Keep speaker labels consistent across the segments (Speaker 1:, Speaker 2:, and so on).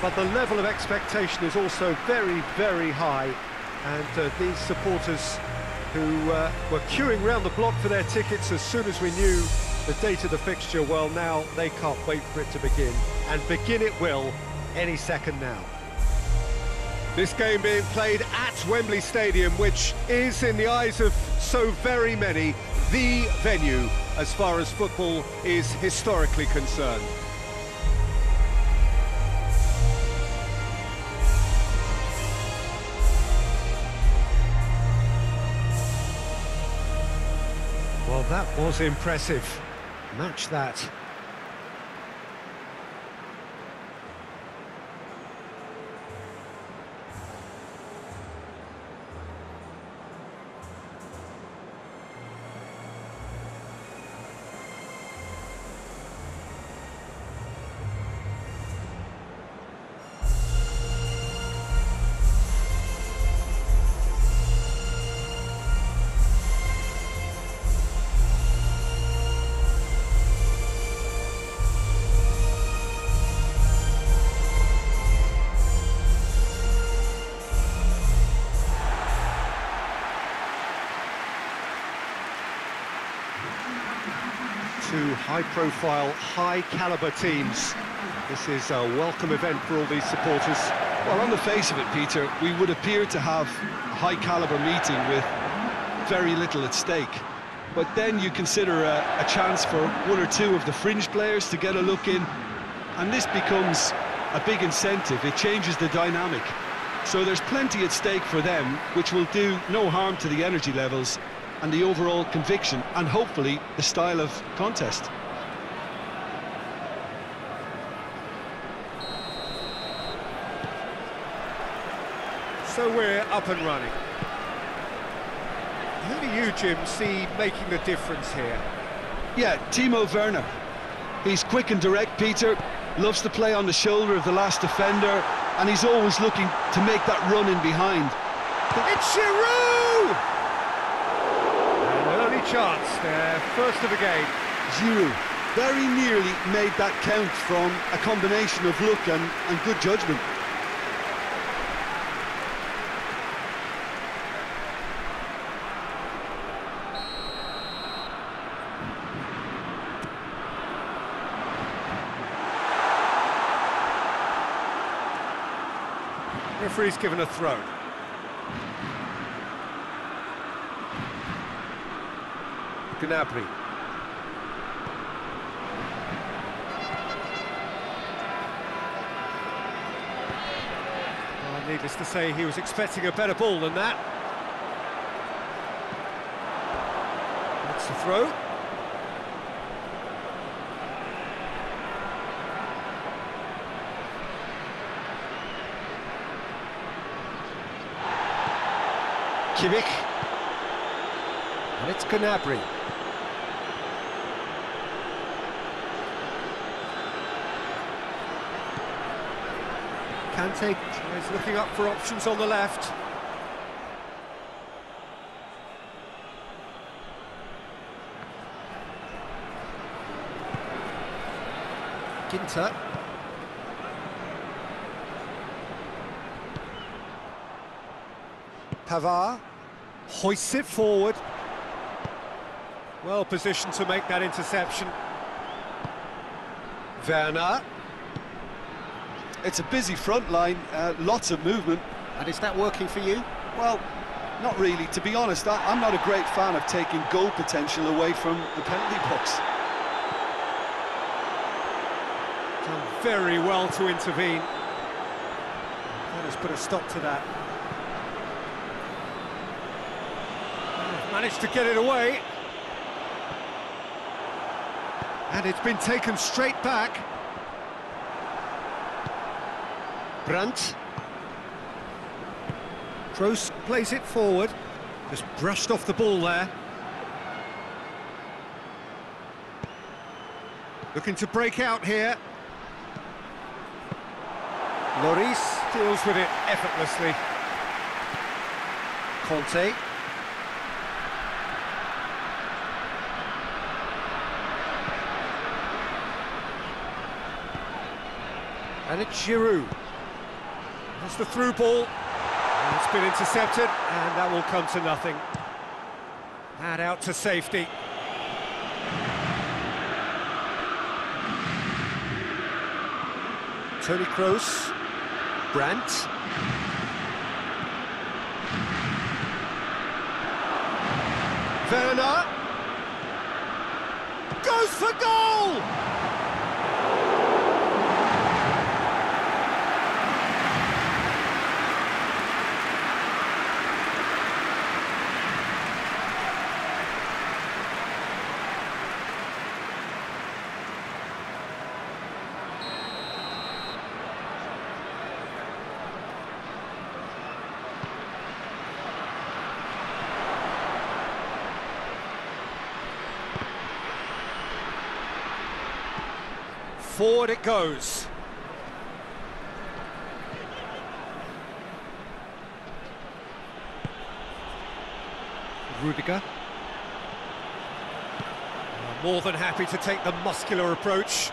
Speaker 1: but the level of expectation is also very, very high. And uh, these supporters who uh, were queuing round the block for their tickets as soon as we knew the date of the fixture, well, now they can't wait for it to begin. And begin it will any second now. This game being played at Wembley Stadium, which is, in the eyes of so very many, the venue as far as football is historically concerned. That was impressive. Match that. High-profile, high-caliber teams. This is a welcome event for all these supporters.
Speaker 2: Well, on the face of it, Peter, we would appear to have a high-caliber meeting with very little at stake. But then you consider a, a chance for one or two of the fringe players to get a look in, and this becomes a big incentive. It changes the dynamic. So there's plenty at stake for them, which will do no harm to the energy levels and the overall conviction and hopefully the style of contest.
Speaker 1: So we're up and running. Who do you, Jim, see making the difference here?
Speaker 2: Yeah, Timo Werner. He's quick and direct, Peter, loves to play on the shoulder of the last defender, and he's always looking to make that run in behind.
Speaker 1: It's Giroud! An early chance there, first of the game.
Speaker 2: Giroud very nearly made that count from a combination of luck and, and good judgment.
Speaker 1: Referee's given a throw. Gnabry. Well, needless to say, he was expecting a better ball than that. That's the throw. Kimmich. And it's Gnabry. Kante is looking up for options on the left. Ginter. Pavard hoists it forward. Well positioned to make that interception. Werner.
Speaker 2: It's a busy front line, uh, lots of movement.
Speaker 1: And is that working for you?
Speaker 2: Well, not really. To be honest, I, I'm not a great fan of taking goal potential away from the penalty box.
Speaker 1: Done very well to intervene. That has put a stop to that. Managed to get it away. And it's been taken straight back. Brandt. Kroos plays it forward. Just brushed off the ball there. Looking to break out here. Lloris deals with it effortlessly. Kante. And it's Giroud. That's the through ball. And it's been intercepted, and that will come to nothing. And out to safety. Toni Kroos. Brandt. Werner. Goes for goal! Forward it goes. Rudiger. More than happy to take the muscular approach.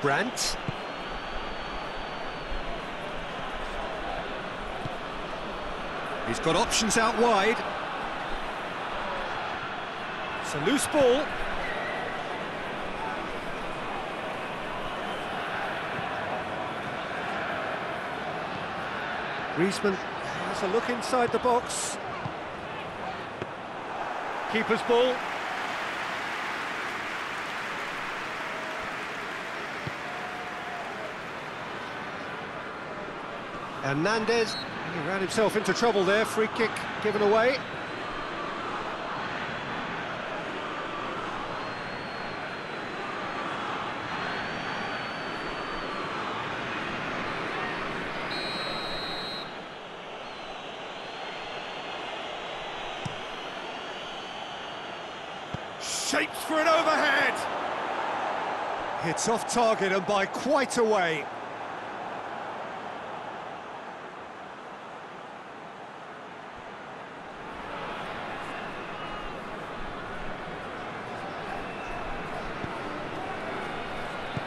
Speaker 1: Brandt. He's got options out wide. It's a loose ball. Griezmann has a look inside the box. Keeper's ball. Hernandez, he ran himself into trouble there, free kick given away. Shapes for an overhead! It's off target and by quite a way.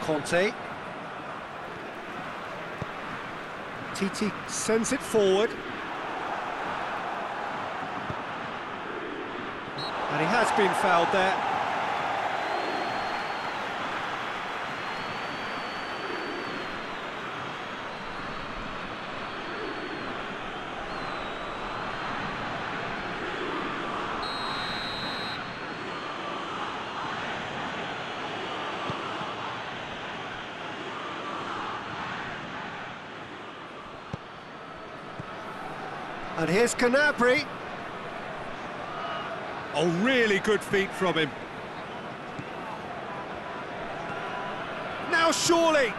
Speaker 1: Kante. Titi sends it forward. And he has been fouled there. And here's Gnabry. Oh, really good feet from him. Now surely.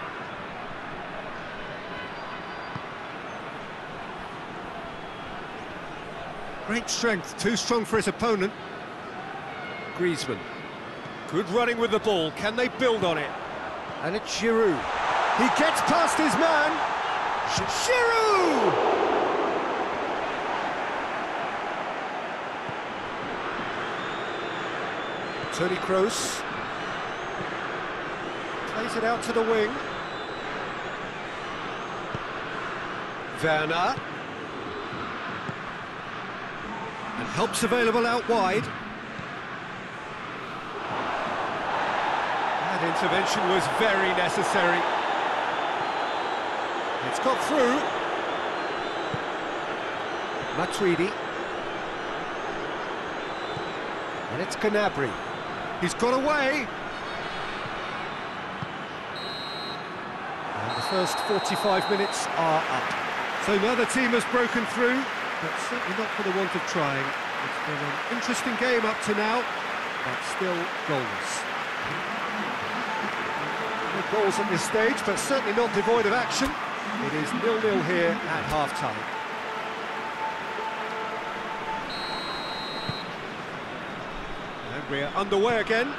Speaker 1: Great strength, too strong for his opponent. Griezmann. Good running with the ball. Can they build on it? And it's Giroud. He gets past his man. Giroud! Toni Kroos plays it out to the wing. Werner. And helps available out wide. That intervention was very necessary. It's got through. Matuidi. And it's Gnabry. He's got away. And the first 45 minutes are up. So neither team has broken through, but certainly not for the want of trying. It's been an interesting game up to now, but still goalless. No goals at this stage, but certainly not devoid of action. It is nil-nil here at half-time. And we're underway again.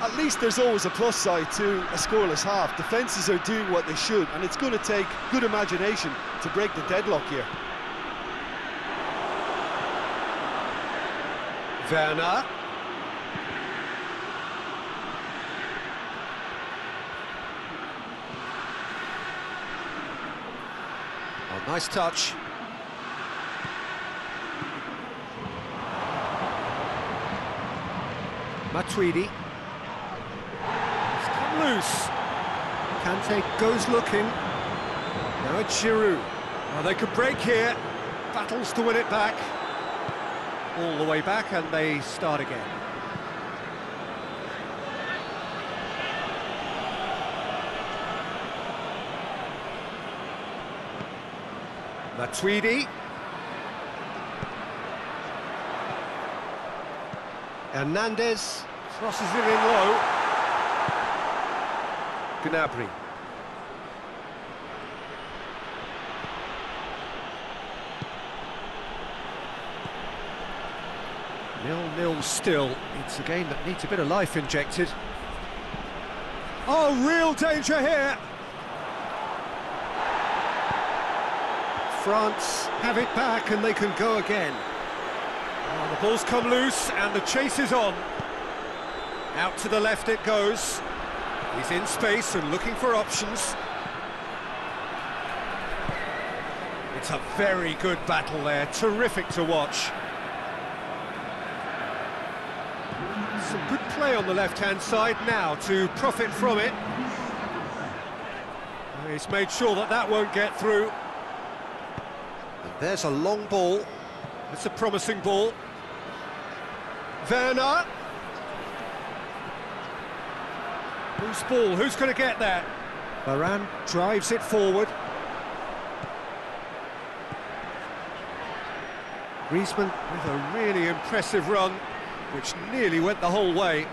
Speaker 2: At least there's always a plus side to a scoreless half. Defences are doing what they should, and it's going to take good imagination to break the deadlock here.
Speaker 1: Werner. Oh, nice touch. Matuidi. It's come loose. Kante goes looking. Now it's Giroud. They could break here. Battles to win it back. All the way back and they start again. Matuidi. Hernandez crosses it in low. Gnabry. Nil-nil still. It's a game that needs a bit of life injected. Oh, real danger here! France have it back and they can go again. Ball's come loose and the chase is on. Out to the left it goes. He's in space and looking for options. It's a very good battle there, terrific to watch. Some good play on the left-hand side now to profit from it. He's made sure that that won't get through. And there's a long ball. It's a promising ball. Werner. Who's ball? Who's going to get that? Varane drives it forward. Griezmann with a really impressive run, which nearly went the whole way.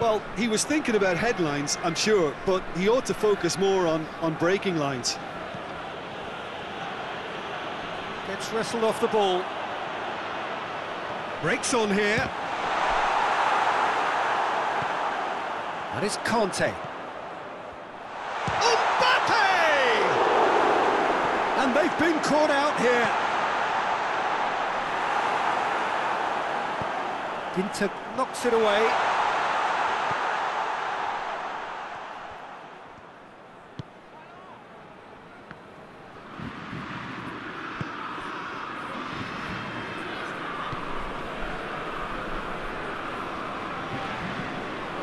Speaker 2: Well, he was thinking about headlines, I'm sure, but he ought to focus more on, on breaking lines.
Speaker 1: Gets wrestled off the ball. Breaks on here. That is Kante. Mbappe! And they've been caught out here. Ginter knocks it away.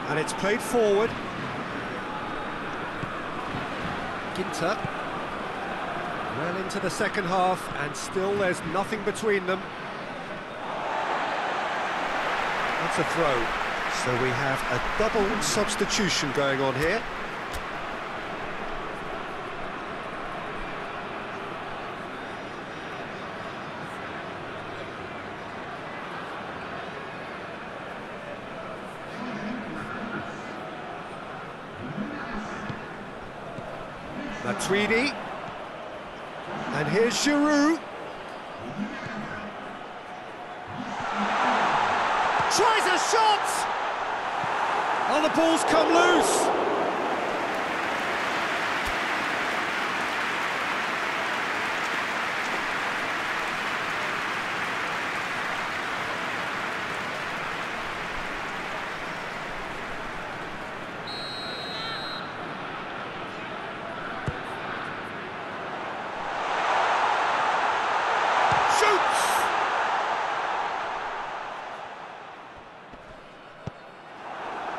Speaker 1: And it's played forward. Ginter. Well into the second half, and still there's nothing between them. That's a throw. So we have a double substitution going on here. Matuidi. And here's Giroud. Tries a shot! Oh, the ball's come loose.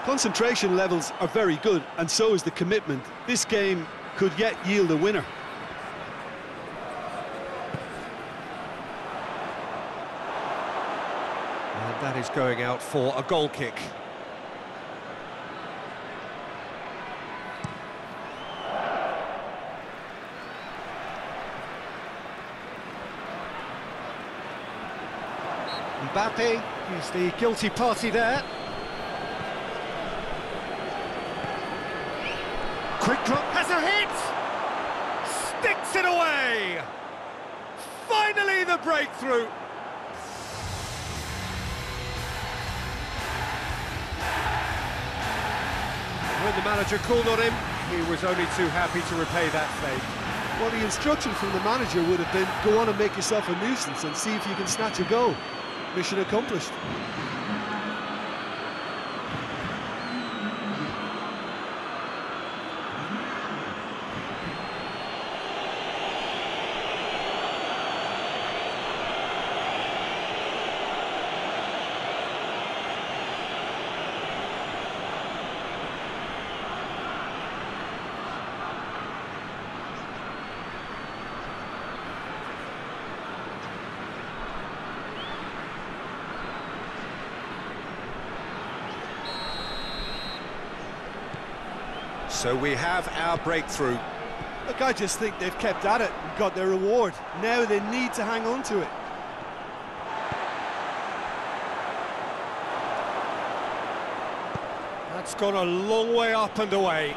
Speaker 2: Concentration levels are very good, and so is the commitment. This game could yet yield a winner.
Speaker 1: And that is going out for a goal kick. Mbappe is the guilty party there. Drop has a hit! Sticks it away! Finally the breakthrough! When the manager called on him, he was only too happy to repay that faith.
Speaker 2: Well, the instruction from the manager would have been, go on and make yourself a nuisance and see if you can snatch a goal. Mission accomplished.
Speaker 1: So we have our breakthrough.
Speaker 2: Look, I just think they've kept at it and got their reward. Now they need to hang on to it.
Speaker 1: That's gone a long way up and away.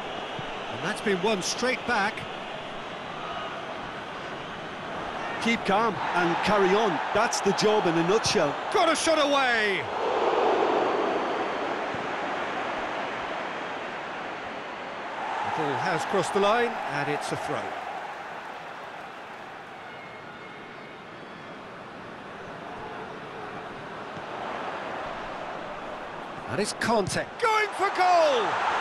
Speaker 1: And that's been one straight back.
Speaker 2: Keep calm and carry on. That's the job in a nutshell.
Speaker 1: Got a shot away! Ball has crossed the line, and it's a throw. And it's Kante going for goal!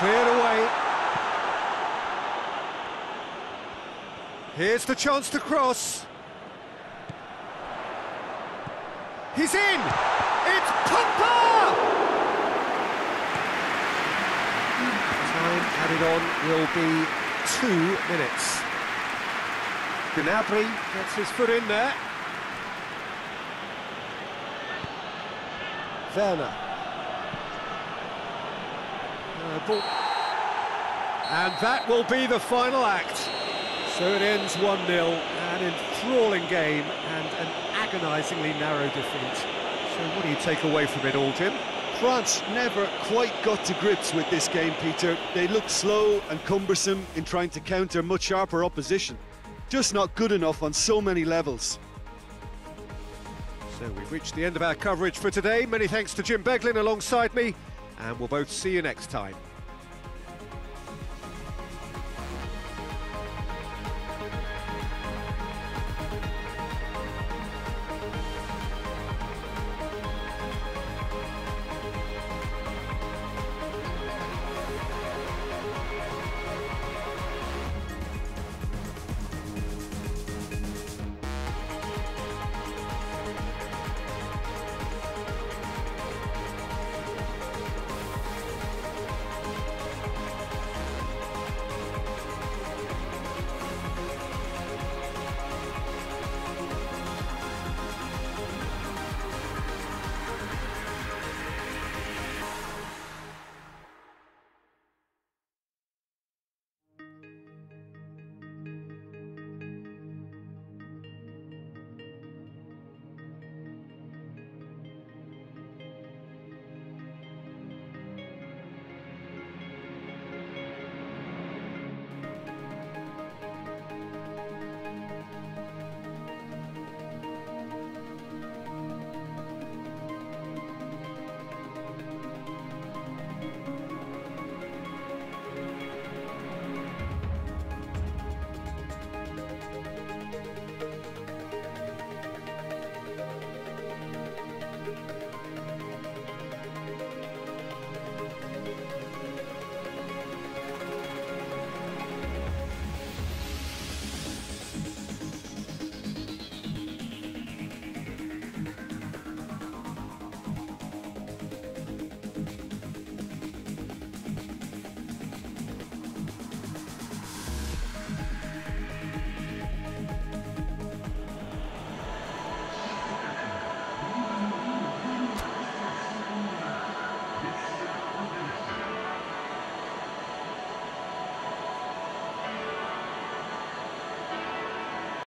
Speaker 1: Cleared away. Here's the chance to cross. He's in! It's Pogba! Time added on will be two minutes. Gnabry gets his foot in there. Werner. And that will be the final act. So it ends 1-0, an enthralling game and an agonisingly narrow defeat. So what do you take away from it all, Jim?
Speaker 2: France never quite got to grips with this game, Peter. They looked slow and cumbersome in trying to counter much sharper opposition. Just not good enough on so many levels.
Speaker 1: So we've reached the end of our coverage for today. Many thanks to Jim Beglin alongside me, and we'll both see you next time.